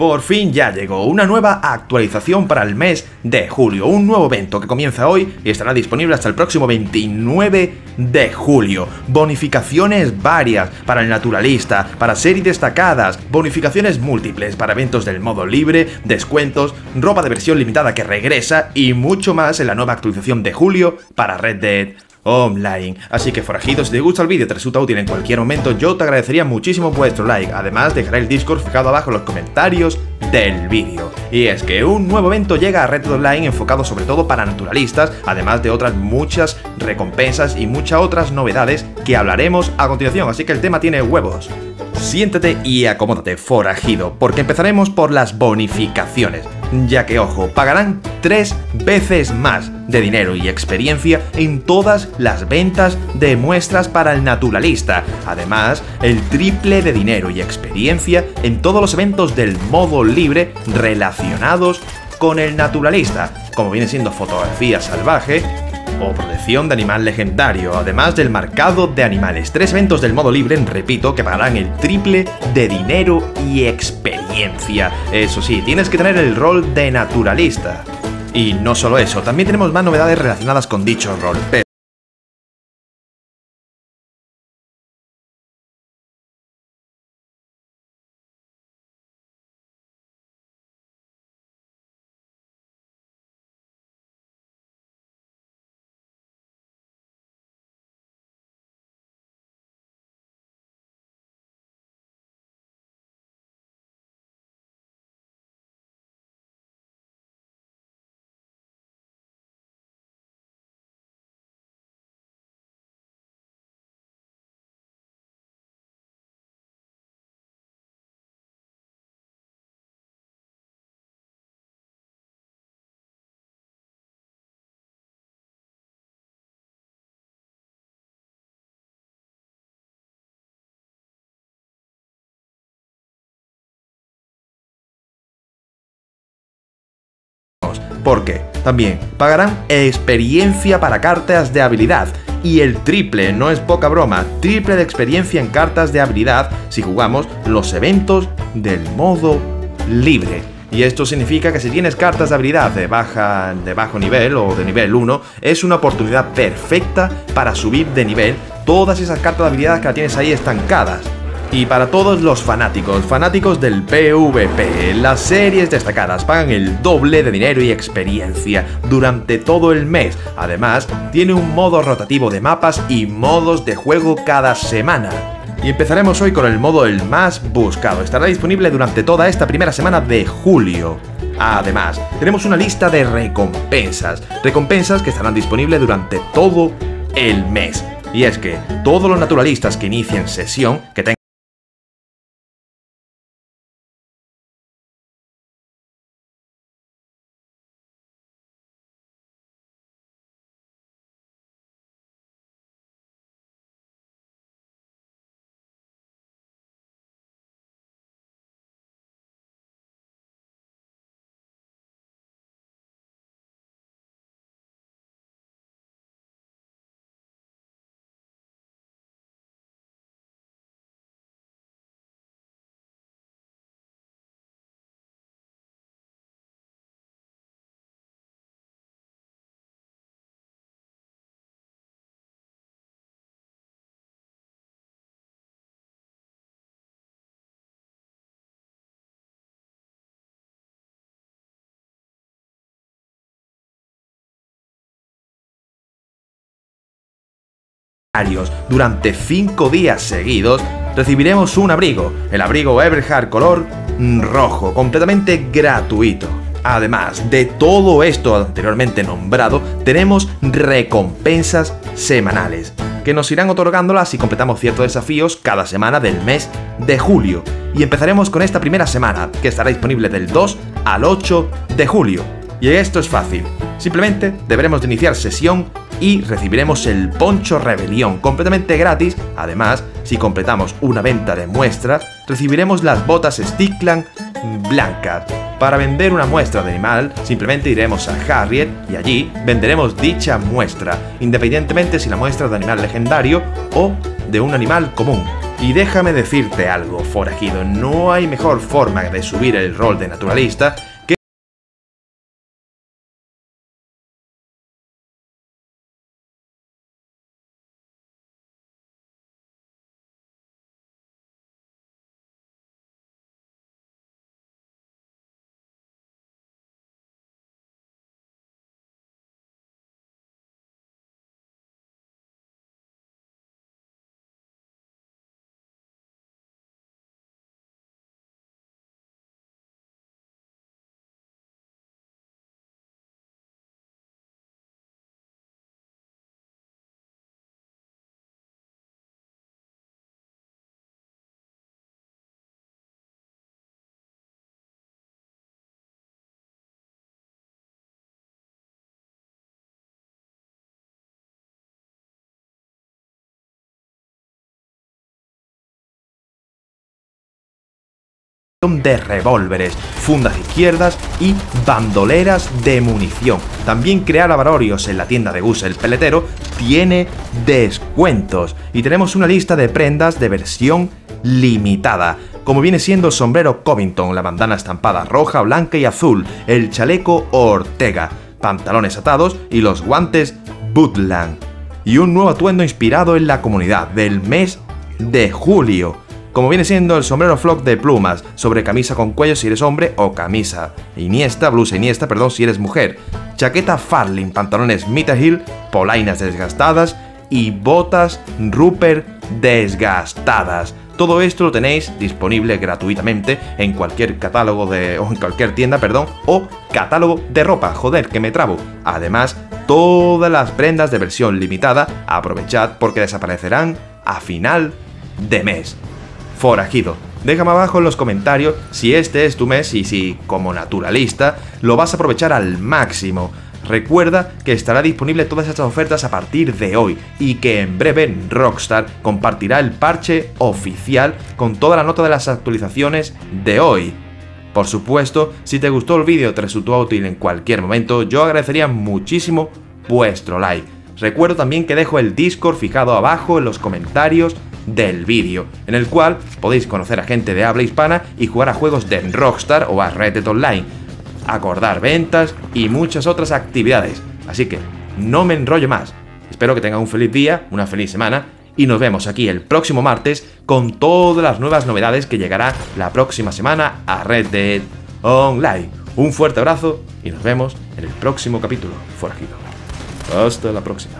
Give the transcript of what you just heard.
Por fin ya llegó una nueva actualización para el mes de julio, un nuevo evento que comienza hoy y estará disponible hasta el próximo 29 de julio. Bonificaciones varias para el naturalista, para series destacadas, bonificaciones múltiples para eventos del modo libre, descuentos, ropa de versión limitada que regresa y mucho más en la nueva actualización de julio para Red Dead online. Así que forajidos, si te gusta el vídeo, te resulta útil en cualquier momento, yo te agradecería muchísimo vuestro like. Además, dejaré el Discord fijado abajo en los comentarios del vídeo. Y es que un nuevo evento llega a Red Online enfocado sobre todo para naturalistas, además de otras muchas recompensas y muchas otras novedades que hablaremos a continuación, así que el tema tiene huevos. Siéntate y acomódate, forajido, porque empezaremos por las bonificaciones, ya que, ojo, pagarán tres veces más de dinero y experiencia en todas las ventas de muestras para el naturalista. Además, el triple de dinero y experiencia en todos los eventos del modo libre relacionados con el naturalista, como viene siendo fotografía salvaje, o protección de animal legendario, además del marcado de animales. Tres eventos del modo libre, repito, que pagarán el triple de dinero y experiencia. Eso sí, tienes que tener el rol de naturalista. Y no solo eso, también tenemos más novedades relacionadas con dicho rol. Porque también pagarán experiencia para cartas de habilidad. Y el triple, no es poca broma, triple de experiencia en cartas de habilidad si jugamos los eventos del modo libre. Y esto significa que si tienes cartas de habilidad de, baja, de bajo nivel o de nivel 1, es una oportunidad perfecta para subir de nivel todas esas cartas de habilidad que la tienes ahí estancadas. Y para todos los fanáticos, fanáticos del PvP, las series destacadas pagan el doble de dinero y experiencia durante todo el mes. Además, tiene un modo rotativo de mapas y modos de juego cada semana. Y empezaremos hoy con el modo el más buscado. Estará disponible durante toda esta primera semana de julio. Además, tenemos una lista de recompensas. Recompensas que estarán disponibles durante todo el mes. Y es que todos los naturalistas que inicien sesión, que tengan durante 5 días seguidos, recibiremos un abrigo, el abrigo Everhard color rojo, completamente gratuito. Además de todo esto anteriormente nombrado, tenemos recompensas semanales, que nos irán otorgándolas si completamos ciertos desafíos cada semana del mes de julio. Y empezaremos con esta primera semana, que estará disponible del 2 al 8 de julio. Y esto es fácil, simplemente deberemos de iniciar sesión y recibiremos el Poncho Rebelión completamente gratis. Además, si completamos una venta de muestras, recibiremos las botas Stickland blancas. Para vender una muestra de animal, simplemente iremos a Harriet y allí venderemos dicha muestra, independientemente si la muestra es de animal legendario o de un animal común. Y déjame decirte algo, forajido, no hay mejor forma de subir el rol de naturalista de revólveres, fundas izquierdas y bandoleras de munición. También crear abarorios en la tienda de Gus el Peletero tiene descuentos. Y tenemos una lista de prendas de versión limitada, como viene siendo el sombrero Covington, la bandana estampada roja, blanca y azul, el chaleco Ortega, pantalones atados y los guantes Butland. Y un nuevo atuendo inspirado en la comunidad del mes de julio como viene siendo el sombrero flock de plumas, sobre camisa con cuello si eres hombre o camisa iniesta, blusa iniesta, perdón, si eres mujer, chaqueta Farling, pantalones Mita Hill, polainas desgastadas y botas Rupert desgastadas. Todo esto lo tenéis disponible gratuitamente en cualquier catálogo de. o en cualquier tienda, perdón, o catálogo de ropa. Joder, que me trabo. Además, todas las prendas de versión limitada, aprovechad porque desaparecerán a final de mes forajido. Déjame abajo en los comentarios si este es tu mes y si, como naturalista, lo vas a aprovechar al máximo. Recuerda que estará disponible todas estas ofertas a partir de hoy y que en breve Rockstar compartirá el parche oficial con toda la nota de las actualizaciones de hoy. Por supuesto, si te gustó el vídeo te resultó útil en cualquier momento, yo agradecería muchísimo vuestro like. Recuerdo también que dejo el Discord fijado abajo en los comentarios del vídeo, en el cual podéis conocer a gente de habla hispana y jugar a juegos de Rockstar o a Red Dead Online, acordar ventas y muchas otras actividades. Así que no me enrollo más. Espero que tengan un feliz día, una feliz semana y nos vemos aquí el próximo martes con todas las nuevas novedades que llegará la próxima semana a Red Dead Online. Un fuerte abrazo y nos vemos en el próximo capítulo. Forajido. Hasta la próxima.